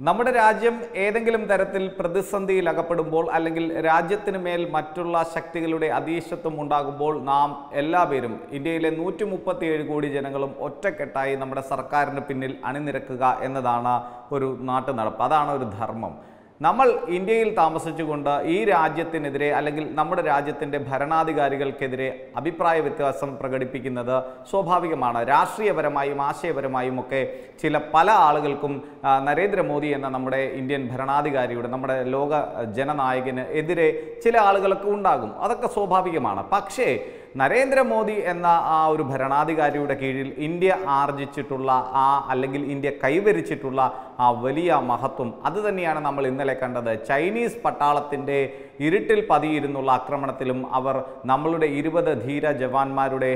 നമ്മുടെ രാജ്യം ഏതെങ്കിലും തരത്തിൽ പ്രതിസന്ധിയിൽ അകപ്പെടുമ്പോൾ അല്ലെങ്കിൽ രാജ്യത്തിന് മേൽ മറ്റുള്ള ശക്തികളുടെ അതീശത്വം ഉണ്ടാകുമ്പോൾ നാം എല്ലാവരും ഇന്ത്യയിലെ നൂറ്റി മുപ്പത്തിയേഴ് കോടി ജനങ്ങളും ഒറ്റക്കെട്ടായി നമ്മുടെ സർക്കാരിന് പിന്നിൽ അണിനിരക്കുക എന്നതാണ് ഒരു നാട്ടു നടപ്പ് അതാണ് ഒരു ധർമ്മം. നമ്മൾ ഇന്ത്യയിൽ താമസിച്ചുകൊണ്ട് ഈ രാജ്യത്തിനെതിരെ അല്ലെങ്കിൽ നമ്മുടെ രാജ്യത്തിന്റെ ഭരണാധികാരികൾക്കെതിരെ അഭിപ്രായ വ്യത്യാസം പ്രകടിപ്പിക്കുന്നത് സ്വാഭാവികമാണ്. രാഷ്ട്രീയപരമായും ആശയപരമായും ഒക്കെ ചില പല ആളുകൾക്കും നരേന്ദ്രമോദി എന്ന നമ്മുടെ ഇന്ത്യൻ ഭരണാധികാരിയുടെ നമ്മുടെ ലോക ജനനായകന് എതിരെ ചില ആളുകൾക്ക് ഉണ്ടാകും. അതൊക്കെ സ്വാഭാവികമാണ്. പക്ഷേ നരേന്ദ്രമോദി എന്ന ആ ഒരു ഭരണാധികാരിയുടെ കീഴിൽ ഇന്ത്യ ആർജിച്ചിട്ടുള്ള ആ അല്ലെങ്കിൽ ഇന്ത്യ കൈവരിച്ചിട്ടുള്ള ആ വലിയ മഹത്വം. അത് തന്നെയാണ് നമ്മൾ ഇന്നലെ കണ്ടത്. ചൈനീസ് പട്ടാളത്തിന്റെ ഇരുട്ടിൽ പതിയിരുന്നുള്ള ആക്രമണത്തിലും അവർ നമ്മളുടെ ഇരുപത് ധീര ജവാന്മാരുടെ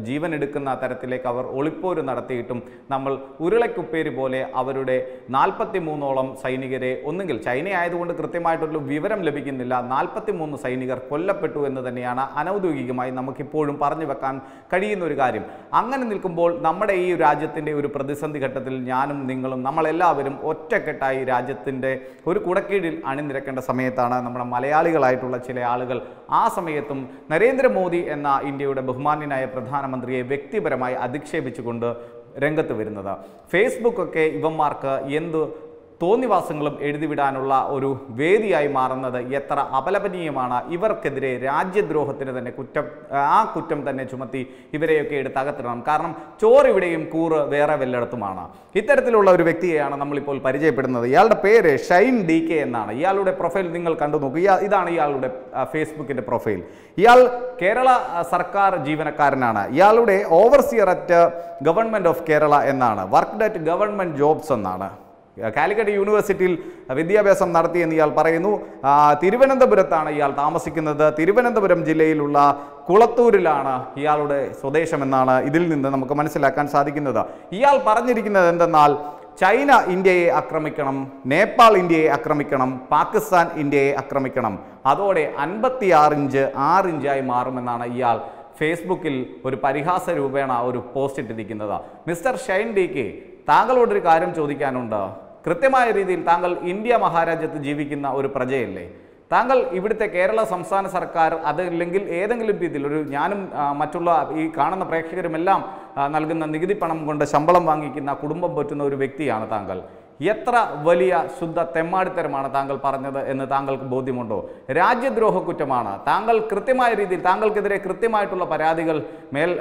ജീവൻ എടുക്കുന്ന തരത്തിലേക്ക് അവർ ഒളിപ്പോര് നടത്തിയിട്ടും നമ്മൾ ഉരുളക്കുപ്പേര് പോലെ അവരുടെ നാൽപ്പത്തി മൂന്നോളം സൈനികരെ ഒന്നുകിൽ ചൈന ആയതുകൊണ്ട് കൃത്യമായിട്ടൊരു വിവരം ലഭിക്കുന്നില്ല നാൽപ്പത്തി മൂന്ന് സൈനികർ കൊല്ലപ്പെട്ടു എന്ന് തന്നെയാണ് അനൗദ്യോഗികമായി നമുക്കിപ്പോഴും പറഞ്ഞു വെക്കാൻ കഴിയുന്ന ഒരു കാര്യം. അങ്ങനെ നിൽക്കുമ്പോൾ നമ്മുടെ ഈ രാജ്യത്തിന്റെ ഒരു പ്രതിസന്ധി ഘട്ടത്തിൽ ഞാനും നിങ്ങളും നമ്മളെല്ലാവരും ഒറ്റക്കെട്ടായി രാജ്യത്തിന്റെ ഒരു കുടക്കീഴിൽ അണിനിരക്കേണ്ട സമയത്താണ് നമ്മുടെ മലയാളികളായിട്ടുള്ള ചില ആളുകൾ ആ സമയത്തും നരേന്ദ്രമോദി എന്ന ഇന്ത്യയുടെ ബഹുമാന്യനായ പ്രധാനമന്ത്രിയെ വ്യക്തിപരമായി അധിക്ഷേപിച്ചുകൊണ്ട് രംഗത്ത് വരുന്നത്. ഫേസ്ബുക്കൊക്കെ ഇവന്മാർക്ക് എന്ത് തോന്നിവാസങ്ങളും എഴുതിവിടാനുള്ള ഒരു വേദിയായി മാറുന്നത് എത്ര അപലപനീയമാണ്. ഇവർക്കെതിരെ രാജ്യദ്രോഹത്തിന് തന്നെ കുറ്റം ആ കുറ്റം തന്നെ ചുമത്തി ഇവരെയൊക്കെ എടുത്ത് അകത്തിടണം. കാരണം ചോറിവിടെയും കൂറ് വേറെ വല്ലയിടത്തുമാണ് ഇത്തരത്തിലുള്ള ഒരു വ്യക്തിയെയാണ് നമ്മളിപ്പോൾ പരിചയപ്പെടുന്നത്. ഇയാളുടെ പേര് ഷൈൻ ഡി കെ എന്നാണ്. ഇയാളുടെ പ്രൊഫൈൽ നിങ്ങൾ കണ്ടു നോക്കുക ഇതാണ് ഇയാളുടെ ഫേസ്ബുക്കിന്റെ പ്രൊഫൈൽ. ഇയാൾ കേരള സർക്കാർ ജീവനക്കാരനാണ്. ഇയാളുടെ overseer at government of Kerala എന്നാണ്. വർക്ക് അറ്റ് ഗവൺമെന്റ് ജോബ്സ് എന്നാണ്. കാലിക്കറ്റ് യൂണിവേഴ്സിറ്റിയിൽ വിദ്യാഭ്യാസം നടത്തിയെന്ന് ഇയാൾ പറയുന്നു. തിരുവനന്തപുരത്താണ് ഇയാൾ താമസിക്കുന്നത്. തിരുവനന്തപുരം ജില്ലയിലുള്ള കുളത്തൂരിലാണ് ഇയാളുടെ സ്വദേശമെന്നാണ് ഇതിൽ നിന്ന് നമുക്ക് മനസ്സിലാക്കാൻ സാധിക്കുന്നത്. ഇയാൾ പറഞ്ഞിരിക്കുന്നത് എന്തെന്നാൽ ചൈന ഇന്ത്യയെ ആക്രമിക്കണം നേപ്പാൾ ഇന്ത്യയെ ആക്രമിക്കണം പാകിസ്ഥാൻ ഇന്ത്യയെ ആക്രമിക്കണം. അതോടെ അൻപത്തിയാറ് ഇഞ്ച് ആറ് ഇഞ്ചായി മാറുമെന്നാണ് ഇയാൾ ഫേസ്ബുക്കിൽ ഒരു പരിഹാസ രൂപേണ ഒരു പോസ്റ്റ് ഇട്ടിരിക്കുന്നത്. മിസ്റ്റർ ഷൈൻ ഡി കെ താങ്കളോടൊരു കാര്യം ചോദിക്കാനുണ്ട്. കൃത്യമായ രീതിയിൽ താങ്കൾ ഇന്ത്യ മഹാരാജ്യത്ത് ജീവിക്കുന്ന ഒരു പ്രജയല്ലേ? താങ്കൾ ഇവിടുത്തെ കേരള സംസ്ഥാന സർക്കാർ അതല്ലെങ്കിൽ ഏതെങ്കിലും രീതിയിൽ ഒരു ഞാനും മറ്റുള്ള ഈ കാണുന്ന പ്രേക്ഷകരുമെല്ലാം നൽകുന്ന നികുതി പണം കൊണ്ട് ശമ്പളം വാങ്ങിക്കുന്ന കുടുംബം പറ്റുന്ന ഒരു വ്യക്തിയാണ് താങ്കൾ. എത്ര വലിയ ശുദ്ധ തെമ്മാടിത്തരമാണ് താങ്കൾ പറഞ്ഞത് എന്ന് താങ്കൾക്ക് ബോധ്യമുണ്ടോ? രാജ്യദ്രോഹ കുറ്റമാണ് താങ്കൾ കൃത്യമായ രീതിയിൽ താങ്കൾക്കെതിരെ കൃത്യമായിട്ടുള്ള പരാതികൾ മേൽ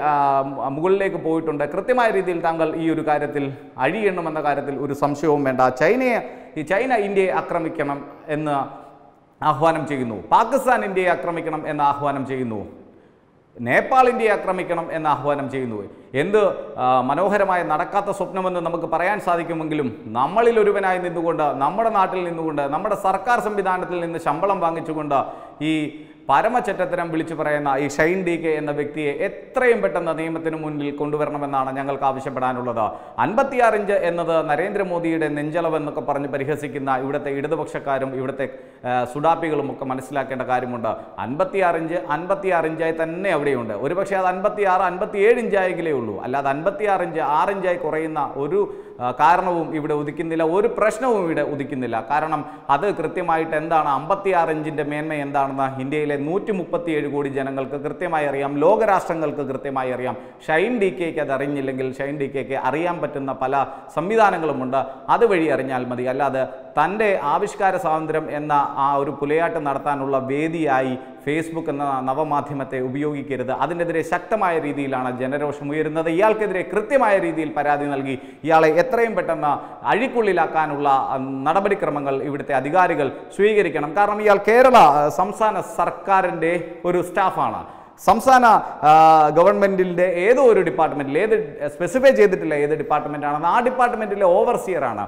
മുകളിലേക്ക് പോയിട്ടുണ്ട്. കൃത്യമായ രീതിയിൽ താങ്കൾ ഈ ഒരു കാര്യത്തിൽ അഴിയണമെന്ന കാര്യത്തിൽ ഒരു സംശയവും വേണ്ട. ചൈനയെ ഈ ചൈന ഇന്ത്യയെ ആക്രമിക്കണം എന്ന് ആഹ്വാനം ചെയ്യുന്നു. പാകിസ്ഥാൻ ഇന്ത്യയെ ആക്രമിക്കണം എന്ന് ആഹ്വാനം ചെയ്യുന്നു. നേപ്പാൾ ഇന്ത്യയെ ആക്രമിക്കണം എന്ന് ആഹ്വാനം ചെയ്യുന്നു. എന്ത് മനോഹരമായ നടക്കാത്ത സ്വപ്നമെന്ന് നമുക്ക് പറയാൻ സാധിക്കുമെങ്കിലും നമ്മളിൽ ഒരുവനായി നിന്നുകൊണ്ട് നമ്മുടെ നാട്ടിൽ നിന്നുകൊണ്ട് നമ്മുടെ സർക്കാർ സംവിധാനത്തിൽ നിന്ന് ശമ്പളം വാങ്ങിച്ചുകൊണ്ട് ഈ പരമചറ്റത്തരം വിളിച്ചു പറയുന്ന ഈ ഷൈൻ ഡി കെ എന്ന വ്യക്തിയെ എത്രയും പെട്ടെന്ന് നിയമത്തിന് മുന്നിൽ കൊണ്ടുവരണമെന്നാണ് ഞങ്ങൾക്ക് ആവശ്യപ്പെടാനുള്ളത്. അൻപത്തിയാറ് ഇഞ്ച് എന്നത് നരേന്ദ്രമോദിയുടെ നെഞ്ചളവെന്നൊക്കെ പറഞ്ഞ് പരിഹസിക്കുന്ന ഇവിടുത്തെ ഇടതുപക്ഷക്കാരും ഇവിടുത്തെ സുഡാപ്പികളും ഒക്കെ മനസ്സിലാക്കേണ്ട കാര്യമുണ്ട്. അൻപത്തിയാറ് ഇഞ്ച് അൻപത്തിയാറ് ഇഞ്ചായി തന്നെ അവിടെയുണ്ട്. ഒരുപക്ഷെ അത് അൻപത്തിയാറ് അൻപത്തിയേഴ് ഇഞ്ചായെങ്കിലേ ഉള്ളൂ. അല്ലാതെ അൻപത്തിയാറ് ഇഞ്ച് ആറ് ഇഞ്ചായി കുറയുന്ന ഒരു കാരണവും ഇവിടെ ഉദിക്കുന്നില്ല ഒരു പ്രശ്നവും ഇവിടെ ഉദിക്കുന്നില്ല. കാരണം അത് കൃത്യമായിട്ട് എന്താണ് അമ്പത്തിയാറ് ഇഞ്ചിന്റെ മേന്മ എന്താണെന്ന് ഇന്ത്യയിലെ നൂറ്റി മുപ്പത്തിയേഴ് കോടി ജനങ്ങൾക്ക് കൃത്യമായി അറിയാം. ലോകരാഷ്ട്രങ്ങൾക്ക് കൃത്യമായി അറിയാം. ഷൈൻ ഡി കെക്ക് അത് അറിഞ്ഞില്ലെങ്കിൽ ഷൈൻ ഡി കെക്ക് അറിയാൻ പറ്റുന്ന പല സംവിധാനങ്ങളുമുണ്ട്. അതുവഴി അറിഞ്ഞാൽ മതി. അല്ലാതെ തന്റെ ആവിഷ്കാര സ്വാതന്ത്ര്യം എന്ന ആ ഒരു പുലയാട്ട് നടത്താനുള്ള വേദിയായി ഫേസ്ബുക്ക് എന്ന നവമാധ്യമത്തെ ഉപയോഗിക്കരുത്. അതിനെതിരെ ശക്തമായ രീതിയിലാണ് ജനരോഷം ഉയരുന്നത്. ഇയാൾക്കെതിരെ കൃത്യമായ രീതിയിൽ പരാതി നൽകി. ഇയാളെ എത്രയും പെട്ടെന്ന് അഴിക്കുള്ളിലാക്കാനുള്ള നടപടിക്രമങ്ങൾ ഇവിടുത്തെ അധികാരികൾ സ്വീകരിക്കണം. കാരണം ഇയാൾ കേരള സംസ്ഥാന സർക്കാരിന്റെ ഒരു സ്റ്റാഫാണ്. സംസ്ഥാന ഗവൺമെന്റിന്റെ ഏതോ ഒരു ഡിപ്പാർട്ട്മെന്റിൽ ഏത് സ്പെസിഫൈ ചെയ്തിട്ടില്ല ഏത് ഡിപ്പാർട്ട്മെന്റാണെന്ന് ആ ഡിപ്പാർട്ട്മെന്റിലെ ഓവർസിയർ ആണ്.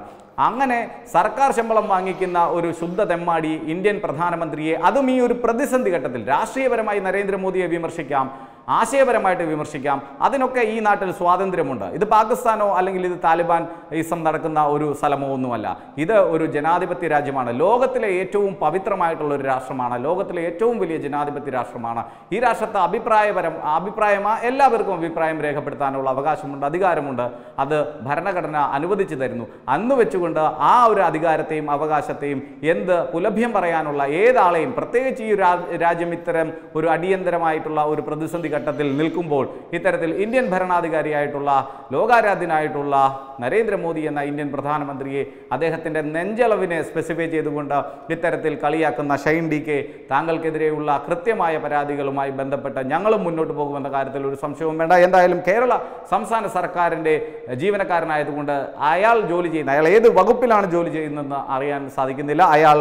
അങ്ങനെ സർക്കാർ ശമ്പളം വാങ്ങിക്കുന്ന ഒരു ശുദ്ധ തെമ്മാടി ഇന്ത്യൻ പ്രധാനമന്ത്രിയെ അതും ഈ ഒരു പ്രതിസന്ധി ഘട്ടത്തിൽ രാഷ്ട്രീയപരമായി നരേന്ദ്രമോദിയെ വിമർശിക്കാം. ആശയപരമായിട്ട് വിമർശിക്കാം. അതിനൊക്കെ ഈ നാട്ടിൽ സ്വാതന്ത്ര്യമുണ്ട്. ഇത് പാകിസ്ഥാനോ അല്ലെങ്കിൽ ഇത് താലിബാൻ ഇസം നടക്കുന്ന ഒരു സ്ഥലമോ ഒന്നുമല്ല. ഇത് ഒരു ജനാധിപത്യ രാജ്യമാണ്. ലോകത്തിലെ ഏറ്റവും പവിത്രമായിട്ടുള്ള ഒരു രാഷ്ട്രമാണ്. ലോകത്തിലെ ഏറ്റവും വലിയ ജനാധിപത്യ രാഷ്ട്രമാണ്. ഈ രാഷ്ട്രത്തെ അഭിപ്രായപരം അഭിപ്രായമാ എല്ലാവർക്കും അഭിപ്രായം രേഖപ്പെടുത്താനുള്ള അവകാശമുണ്ട് അധികാരമുണ്ട്. അത് ഭരണഘടന അനുവദിച്ചു തരുന്നു. അന്ന് വെച്ചുകൊണ്ട് ആ ഒരു അധികാരത്തെയും അവകാശത്തെയും എന്ത് പുലഭ്യം പറയാനുള്ള ഏതാളെയും പ്രത്യേകിച്ച് ഈ രാജ്യം ഇത്തരം ഒരു അടിയന്തരമായിട്ടുള്ള ഒരു പ്രതിസന്ധി ഘട്ടത്തിൽ നിൽക്കുമ്പോൾ ഇത്തരത്തിൽ ഇന്ത്യൻ ഭരണാധികാരിയായിട്ടുള്ള ലോകാരാധ്യനായിട്ടുള്ള നരേന്ദ്രമോദി എന്ന ഇന്ത്യൻ പ്രധാനമന്ത്രിയെ അദ്ദേഹത്തിന്റെ നെഞ്ചളവിനെ സ്പെസിഫൈ ചെയ്തുകൊണ്ട് ഇത്തരത്തിൽ കളിയാക്കുന്ന ഷൈൻ ഡി കെ താങ്കൾക്കെതിരെയുള്ള കൃത്യമായ പരാതികളുമായി ബന്ധപ്പെട്ട് ഞങ്ങളും മുന്നോട്ട് പോകുമെന്ന കാര്യത്തിൽ ഒരു സംശയവും വേണ്ട. എന്തായാലും കേരള സംസ്ഥാന സർക്കാരിന്റെ ജീവനക്കാരനായതുകൊണ്ട് അയാൾ ജോലി ചെയ്യുന്ന അയാൾ ഏത് വകുപ്പിലാണ് ജോലി ചെയ്യുന്നതെന്ന് അറിയാൻ സാധിക്കുന്നില്ല. അയാൾ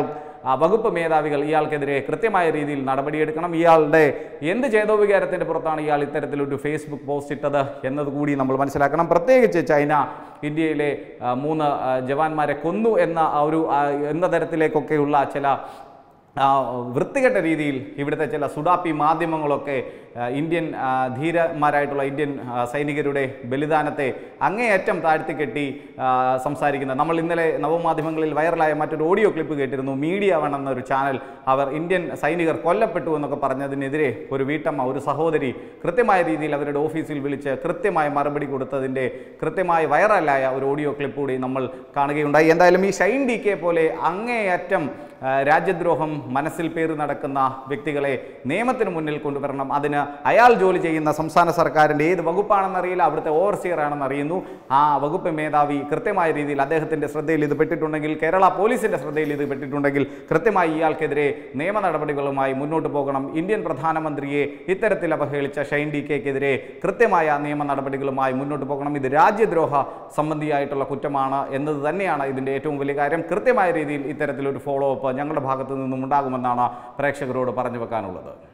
വകുപ്പ് മേധാവികൾ ഇയാൾക്കെതിരെ കൃത്യമായ രീതിയിൽ നടപടിയെടുക്കണം. ഇയാളുടെ എന്ത് ചേതോവികാരത്തിന്റെ പുറത്താണ് ഇയാൾ ഇത്തരത്തിലൊരു ഫേസ്ബുക്ക് പോസ്റ്റ് ഇട്ടത് എന്നതുകൂടി നമ്മൾ മനസ്സിലാക്കണം. പ്രത്യേകിച്ച് ചൈന ഇന്ത്യയിലെ മൂന്ന് ജവാന്മാരെ കൊന്നു എന്ന ഒരു എന്ന തരത്തിലേക്കൊക്കെയുള്ള ചില വൃത്തികെട്ട രീതിയിൽ ഇവിടുത്തെ ചില സുഡാപ്പി മാധ്യമങ്ങളൊക്കെ ഇന്ത്യൻ ധീരന്മാരായിട്ടുള്ള ഇന്ത്യൻ സൈനികരുടെ ബലിദാനത്തെ അങ്ങേയറ്റം താഴ്ത്തിക്കെട്ടി കെട്ടി സംസാരിക്കുന്ന. നമ്മൾ ഇന്നലെ നവമാധ്യമങ്ങളിൽ വൈറലായ മറ്റൊരു ഓഡിയോ ക്ലിപ്പ് കേട്ടിരുന്നു. മീഡിയ വൺ എന്നൊരു ചാനൽ അവർ ഇന്ത്യൻ സൈനികർ കൊല്ലപ്പെട്ടു എന്നൊക്കെ പറഞ്ഞതിനെതിരെ ഒരു വീട്ടമ്മ ഒരു സഹോദരി കൃത്യമായ രീതിയിൽ അവരുടെ ഓഫീസിൽ വിളിച്ച് കൃത്യമായ മറുപടി കൊടുത്തതിന്റെ കൃത്യമായി വൈറലായ ഒരു ഓഡിയോ ക്ലിപ്പ് കൂടി നമ്മൾ കാണുകയുണ്ടായി. എന്തായാലും ഈ ഷൈൻ ഡി കെ പോലെ അങ്ങേയറ്റം രാജ്യദ്രോഹം മനസ്സിൽ പേര് നടക്കുന്ന വ്യക്തികളെ നിയമത്തിന് മുന്നിൽ കൊണ്ടുവരണം. അതിന് അയാൾ ജോലി ചെയ്യുന്ന സംസ്ഥാന സർക്കാരിന്റെ ഏത് വകുപ്പാണെന്ന് അറിയില്ല. അവിടുത്തെ ഓവർസിയർ ആണെന്ന് അറിയുന്നു. ആ വകുപ്പ് മേധാവി കൃത്യമായ രീതിയിൽ അദ്ദേഹത്തിന്റെ ശ്രദ്ധയിൽ ഇത് പെട്ടിട്ടുണ്ടെങ്കിൽ കേരള പോലീസിന്റെ ശ്രദ്ധയിൽ ഇത് പെട്ടിട്ടുണ്ടെങ്കിൽ കൃത്യമായി ഇയാൾക്കെതിരെ നിയമ നടപടികളുമായി മുന്നോട്ട് പോകണം. ഇന്ത്യൻ പ്രധാനമന്ത്രിയെ ഇത്തരത്തിൽ അവഹേളിച്ച ഷൈൻ ഡി കെക്കെതിരെ കൃത്യമായ നിയമ നടപടികളുമായി മുന്നോട്ട് പോകണം. ഇത് രാജ്യദ്രോഹ സംബന്ധിയായിട്ടുള്ള കുറ്റമാണ് എന്നത് തന്നെയാണ് ഇതിന്റെ ഏറ്റവും വലിയ കാര്യം. കൃത്യമായ രീതിയിൽ ഇത്തരത്തിലൊരു ഫോളോ അപ്പ് ഞങ്ങളുടെ ഭാഗത്തു നിന്നും ഉണ്ടാകുമെന്നാണ് പ്രേക്ഷകരോട് പറഞ്ഞു വെക്കാനുള്ളത്.